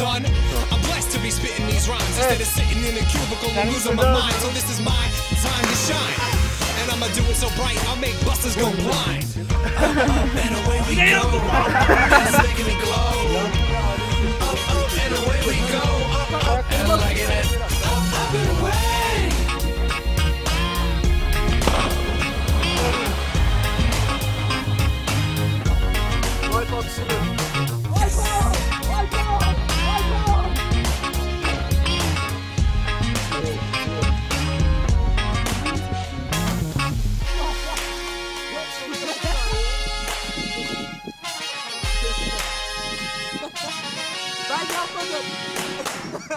son. I'm blessed to be spitting these rhymes instead of sitting in a cubicle and losing my mind. So this is my time to shine. And I'ma do it so bright, I'll make busters go blind. and away we go. Making me glow. and away we go. Up, and like it. Up, up and away. Absolutely. Não, não, não.